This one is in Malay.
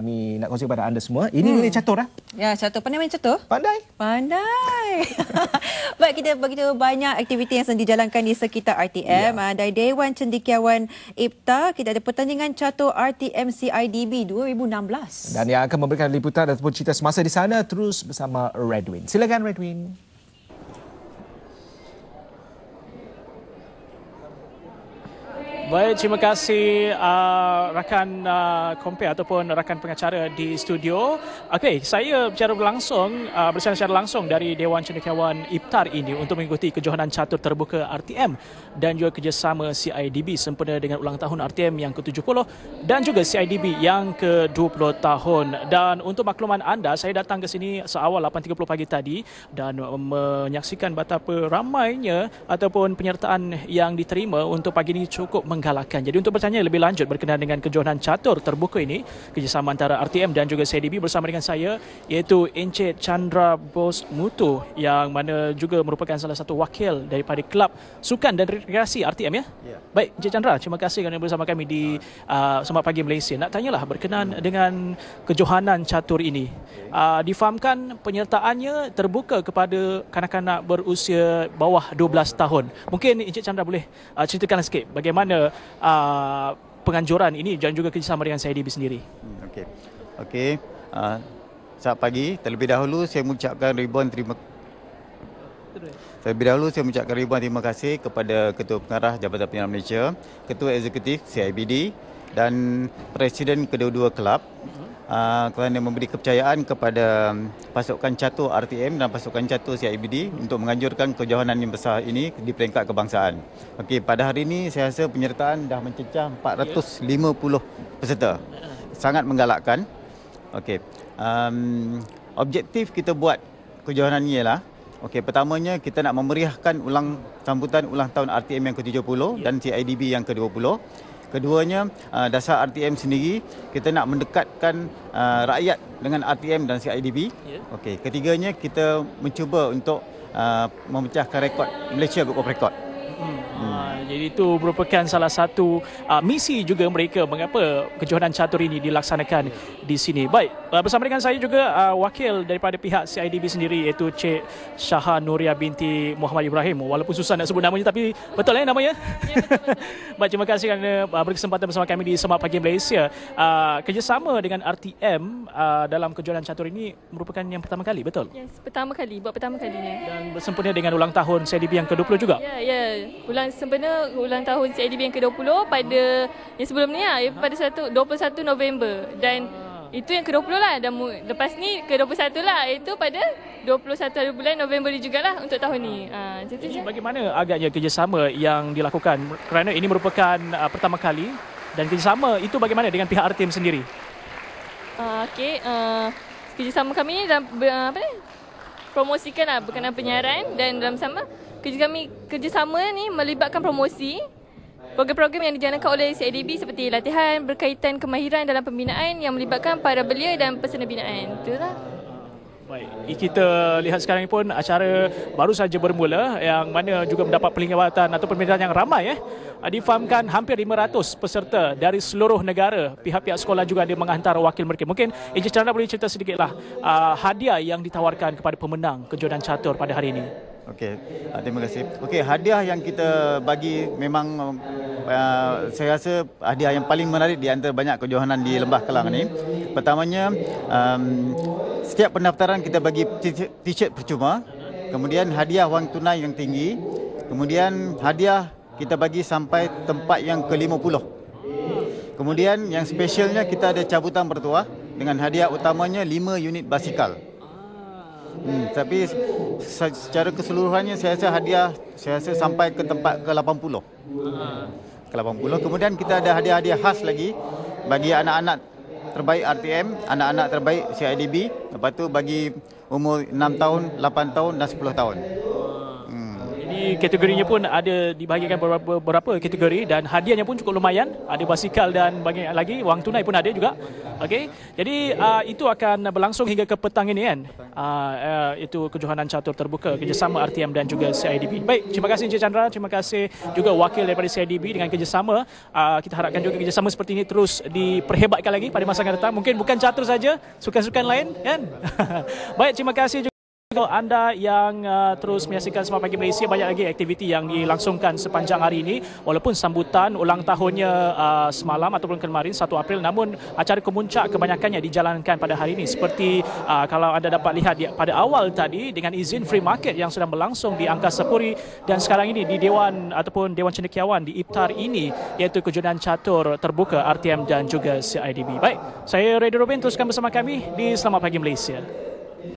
Ni nak kongsi kepada anda semua. Ini hmm. nilai catur lah. Ya, catur. Pandai main catur? Pandai. Pandai. Baik, kita begitu banyak aktiviti yang sedang dijalankan di sekitar RTM. Ya. Dari Dewan Cendekiawan IPTA, kita ada pertandingan catur RTM CIDB 2016. Dan yang akan memberikan liputan ataupun cerita semasa di sana terus bersama Redwin. Silakan Redwin. Baik, terima kasih uh, rakan uh, compare ataupun rakan pengacara di studio. Okey, saya bicara berlangsung uh, bersama secara langsung dari Dewan Cendekiawan Iftar ini untuk mengikuti kejohanan catur terbuka RTM dan juga kerjasama CIDB sempena dengan ulang tahun RTM yang ke-70 dan juga CIDB yang ke-20 tahun. Dan untuk makluman anda, saya datang ke sini seawal 8.30 pagi tadi dan menyaksikan betapa ramainya ataupun penyertaan yang diterima untuk pagi ini cukup meng menggalakkan. Jadi untuk bertanya lebih lanjut berkenaan dengan kejohanan catur terbuka ini, kerjasama antara RTM dan juga CDB bersama dengan saya, iaitu Encik Chandra Bos Mutu yang mana juga merupakan salah satu wakil daripada Kelab Sukan dan Rekreasi RTM ya? ya. Baik, Encik Chandra, terima kasih kerana bersama kami di uh, Semak Pagi Malaysia. Nak tanyalah berkenaan dengan kejohanan catur ini. Uh, difahamkan penyertaannya terbuka kepada kanak-kanak berusia bawah 12 tahun. Mungkin Encik Chandra boleh uh, ceritakan sikit bagaimana uh, penganjuran ini dan juga kerjasama dengan CIDB sendiri. Hmm, okey. Okey. Uh, selamat pagi. Terlebih dahulu saya mengucapkan ribuan terima Terlebih dahulu saya mengucapkan ribuan terima kasih kepada Ketua Pengarah Jabatan Penyiaran Malaysia, Ketua Eksekutif CIBD dan Presiden kedua-dua kelab uh, kerana memberi kepercayaan kepada pasukan catur RTM dan pasukan catur CIBD untuk menganjurkan kejohanan yang besar ini di peringkat kebangsaan. Okey, pada hari ini saya rasa penyertaan dah mencecah 450 peserta. Sangat menggalakkan. Okey. Um, objektif kita buat kejohanan ini ialah Okey, pertamanya kita nak memeriahkan ulang sambutan ulang tahun RTM yang ke-70 dan CIDB yang ke-20. Keduanya uh, dasar RTM sendiri kita nak mendekatkan uh, rakyat dengan RTM dan CIDB. Yeah. Okey, ketiganya kita mencuba untuk uh, memecahkan rekod Malaysia Book of Record. Jadi itu merupakan salah satu uh, misi juga mereka mengapa kejohanan catur ini dilaksanakan di sini. Baik, uh, bersama dengan saya juga uh, wakil daripada pihak CIDB sendiri iaitu Cik Syaha Nuria binti Muhammad Ibrahim. Walaupun susah nak sebut namanya tapi betul eh namanya? Ya, Baik, terima kasih kerana uh, berkesempatan bersama kami di Semak Pagi Malaysia. Uh, kerjasama dengan RTM uh, dalam kejohanan catur ini merupakan yang pertama kali, betul? Yes, pertama kali, buat pertama kalinya. Dan bersempena dengan ulang tahun CIDB yang ke-20 juga? Ya, yeah, ya. Yeah ulang sempena ulang tahun CIDB yang ke-20 pada yang sebelum ni lah pada 1 21 November dan ah. itu yang ke-20 lah dan lepas ni ke-21 lah itu pada 21 hari bulan November ni jugalah untuk tahun ni. Ha, Jadi bagaimana agaknya kerjasama yang dilakukan kerana ini merupakan uh, pertama kali dan kerjasama itu bagaimana dengan pihak RTM sendiri? Uh, Okey, uh, kerjasama kami ni dalam uh, apa ni? promosikan lah berkenaan penyiaran dan dalam sama kerja kami kerjasama ni melibatkan promosi program-program yang dijalankan oleh CIDB seperti latihan berkaitan kemahiran dalam pembinaan yang melibatkan para belia dan peserta binaan. Itulah. Baik, kita lihat sekarang pun acara baru saja bermula yang mana juga mendapat pelingkatan atau permintaan yang ramai eh. Difahamkan hampir 500 peserta dari seluruh negara. Pihak-pihak sekolah juga ada menghantar wakil mereka. Mungkin Encik Chandra boleh cerita sedikitlah uh, hadiah yang ditawarkan kepada pemenang kejohanan catur pada hari ini. Okey, uh, terima kasih. Okey, hadiah yang kita bagi memang uh, saya rasa hadiah yang paling menarik di antara banyak kejohanan di Lembah Kelang ini. Pertamanya, um, setiap pendaftaran kita bagi t-shirt percuma. Kemudian hadiah wang tunai yang tinggi. Kemudian hadiah kita bagi sampai tempat yang ke-50. Kemudian yang spesialnya kita ada cabutan bertuah dengan hadiah utamanya 5 unit basikal. Hmm, tapi secara keseluruhannya saya rasa hadiah saya rasa sampai ke tempat ke-80. Ke 80. Kemudian kita ada hadiah-hadiah khas lagi bagi anak-anak terbaik RTM, anak-anak terbaik CIDB. Lepas tu bagi umur 6 tahun, 8 tahun dan 10 tahun. Kategorinya pun ada dibahagikan beberapa, beberapa kategori dan hadiahnya pun cukup lumayan. Ada basikal dan banyak lagi. Wang tunai pun ada juga. Okey. Jadi uh, itu akan berlangsung hingga ke petang ini kan. Uh, uh, itu kejohanan catur terbuka kerjasama RTM dan juga CIDB. Baik, terima kasih Encik Chandra. Terima kasih juga wakil daripada CIDB dengan kerjasama. Uh, kita harapkan juga kerjasama seperti ini terus diperhebatkan lagi pada masa akan datang. Mungkin bukan catur saja, sukan-sukan lain kan. Baik, terima kasih juga untuk anda yang uh, terus menyaksikan Semua Pagi Malaysia, banyak lagi aktiviti yang dilangsungkan sepanjang hari ini. Walaupun sambutan ulang tahunnya uh, semalam ataupun kemarin 1 April, namun acara kemuncak kebanyakannya dijalankan pada hari ini. Seperti uh, kalau anda dapat lihat di, pada awal tadi dengan izin free market yang sedang berlangsung di Angkasa Puri dan sekarang ini di Dewan ataupun Dewan Cendekiawan di Iftar ini iaitu kejuaraan catur terbuka RTM dan juga CIDB. Baik, saya Reddy Robin teruskan bersama kami di Selamat Pagi Malaysia.